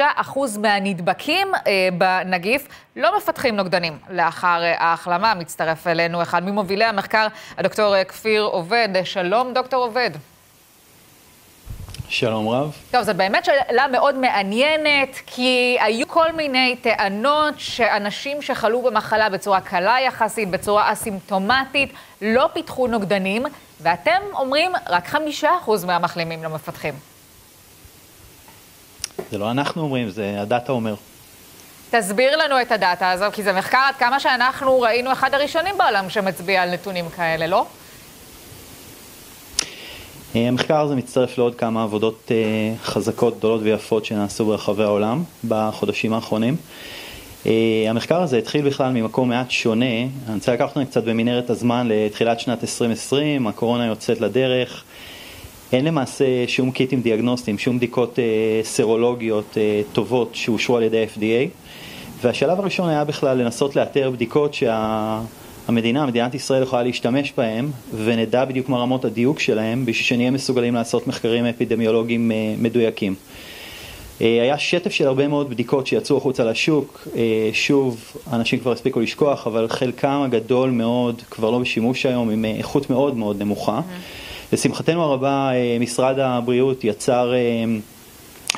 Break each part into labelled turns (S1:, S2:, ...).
S1: אחוז מהנדבקים אה, בנגיף לא מפתחים נוגדנים לאחר אה, ההחלמה. מצטרף אלינו אחד ממובילי המחקר, הדוקטור אה, כפיר עובד. שלום, דוקטור עובד.
S2: שלום רב.
S1: טוב, זו באמת שאלה מאוד מעניינת, כי היו כל מיני טענות שאנשים שחלו במחלה בצורה קלה יחסית, בצורה אסימפטומטית, לא פיתחו נוגדנים, ואתם אומרים רק חמישה אחוז מהמחלימים לא מפתחים.
S2: זה לא אנחנו אומרים, זה הדאטה אומר.
S1: תסביר לנו את הדאטה הזו, כי זה מחקר עד כמה שאנחנו ראינו אחד הראשונים בעולם שמצביע על נתונים כאלה, לא?
S2: אה, המחקר הזה מצטרף לעוד כמה עבודות אה, חזקות, גדולות ויפות שנעשו ברחבי העולם בחודשים האחרונים. אה, המחקר הזה התחיל בכלל ממקום מעט שונה, אני רוצה לקחת אותנו קצת במנהרת הזמן לתחילת שנת 2020, הקורונה יוצאת לדרך, אין למעשה שום קיטים דיאגנוסטיים, שום בדיקות סרולוגיות טובות שאושרו על ידי FDA, והשלב הראשון היה בכלל לנסות לאתר בדיקות שה... המדינה, מדינת ישראל יכולה להשתמש בהם ונדע בדיוק מה רמות הדיוק שלהם בשביל שנהיה מסוגלים לעשות מחקרים אפידמיולוגיים אה, מדויקים. אה, היה שטף של הרבה מאוד בדיקות שיצאו החוצה לשוק, אה, שוב, אנשים כבר הספיקו לשכוח, אבל חלקם הגדול מאוד כבר לא בשימוש היום, עם איכות מאוד מאוד נמוכה. Mm-hmm. לשמחתנו הרבה, משרד הבריאות יצר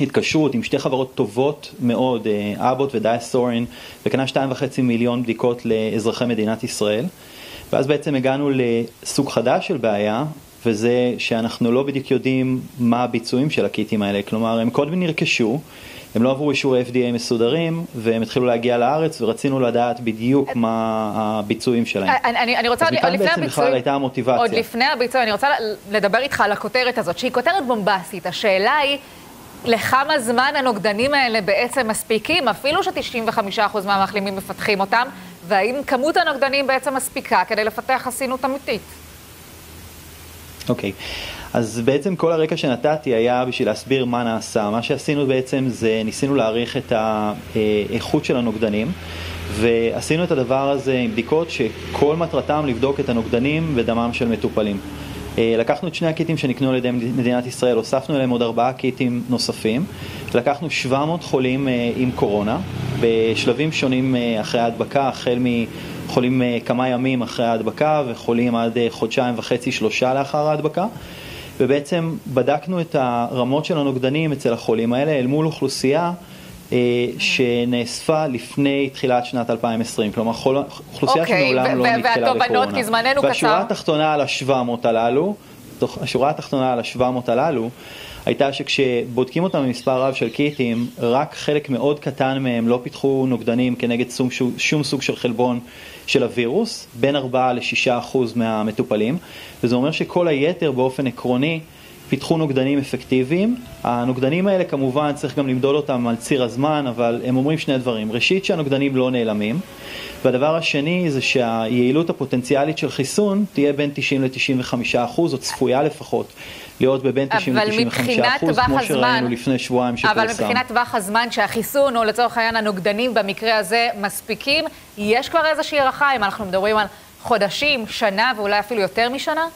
S2: התקשרות עם שתי חברות טובות מאוד, אה, אבוט ודיאסורין, וקנה 2.5 מיליון בדיקות לאזרחי מדינת ישראל. ואז בעצם הגענו לסוג חדש של בעיה, וזה שאנחנו לא בדיוק יודעים מה הביצועים של הקיטים האלה. כלומר, הם קודם נרכשו, הם לא עברו אישורי FDA מסודרים, והם התחילו להגיע לארץ, ורצינו לדעת בדיוק מה הביצועים שלהם.
S1: אני, אני רוצה,
S2: אז מכאן בעצם בכלל הייתה המוטיבציה.
S1: עוד לפני הביצוע, אני רוצה לדבר איתך על הכותרת הזאת, שהיא כותרת בומבסית. השאלה היא... לכמה זמן הנוגדנים האלה בעצם מספיקים, אפילו ש-95% מהמחלימים מפתחים אותם, והאם כמות הנוגדנים בעצם מספיקה כדי לפתח חסינות אמיתית?
S2: אוקיי. אז בעצם כל הרקע שנתתי היה בשביל להסביר מה נעשה. מה שעשינו בעצם זה ניסינו להעריך את האיכות של הנוגדנים. ועשינו את הדבר הזה עם בדיקות שכל מטרתם לבדוק את הנוגדנים בדמם של מטופלים. אה, לקחנו את שני הקיטים שנקנו על ידי מדינת ישראל, הוספנו אליהם עוד ארבעה קיטים נוספים, לקחנו 700 חולים אה, עם קורונה, בשלבים שונים אה, אחרי ההדבקה, החל מחולים כמה ימים אחרי ההדבקה וחולים עד חודשיים וחצי, שלושה לאחר ההדבקה. ובעצם בדקנו את הרמות של הנוגדנים אצל החולים האלה אל מול אוכלוסייה אה, שנאספה לפני תחילת שנת 2020, כלומר אוכלוסייה okay, אוקיי, שמעולם לא נתקלה בקורונה.
S1: כי זמננו קצר.
S2: והשורה התחתונה על ה-700 הללו, השורה התחתונה על ה-700 הללו, הייתה שכשבודקים אותם במספר רב של קיטים, רק חלק מאוד קטן מהם לא פיתחו נוגדנים כנגד שום, שום סוג של חלבון של הווירוס, בין 4 ל-6 אחוז מהמטופלים, וזה אומר שכל היתר באופן עקרוני פיתחו נוגדנים אפקטיביים. הנוגדנים האלה כמובן צריך גם למדוד אותם על ציר הזמן, אבל הם אומרים שני דברים. ראשית שהנוגדנים לא נעלמים, והדבר השני זה שהיעילות הפוטנציאלית של חיסון תהיה בין 90 ל-95 אחוז, או צפויה לפחות להיות בבין 90 ל-95 אחוז, כמו הזמן, שראינו לפני שבועיים שפורסם.
S1: אבל מבחינת טווח הזמן שהחיסון, או לצורך העניין הנוגדנים במקרה הזה, מספיקים, יש כבר איזושהי הערכה, אם אנחנו מדברים על חודשים, שנה ואולי אפילו יותר משנה?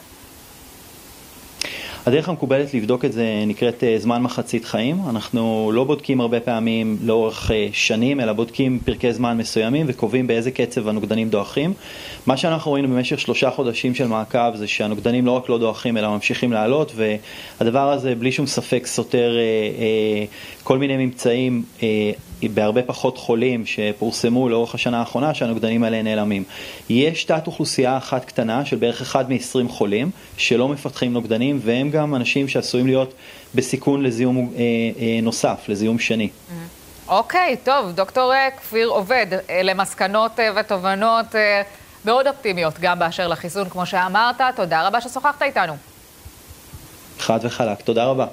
S2: הדרך המקובלת לבדוק את זה נקראת אה, זמן מחצית חיים. אנחנו לא בודקים הרבה פעמים לאורך אה, שנים, אלא בודקים פרקי זמן מסוימים וקובעים באיזה קצב הנוגדנים דועכים. מה שאנחנו ראינו במשך שלושה חודשים של מעקב זה שהנוגדנים לא רק לא דועכים אלא ממשיכים לעלות, והדבר הזה בלי שום ספק סותר אה, כל מיני ממצאים בהרבה פחות חולים שפורסמו לאורך השנה האחרונה שהנוגדנים האלה נעלמים. יש תת אוכלוסייה אחת קטנה של בערך אחד מ-20 חולים שלא מפתחים נוגדנים והם גם אנשים שעשויים להיות בסיכון לזיהום אה, אה, נוסף, לזיהום שני.
S1: Mm-hmm. אוקיי, okay, טוב, דוקטור אה, כפיר עובד, אלה מסקנות אה, ותובנות אה, מאוד אופטימיות גם באשר לחיסון, כמו שאמרת. תודה רבה ששוחחת איתנו.
S2: חד וחלק, תודה רבה.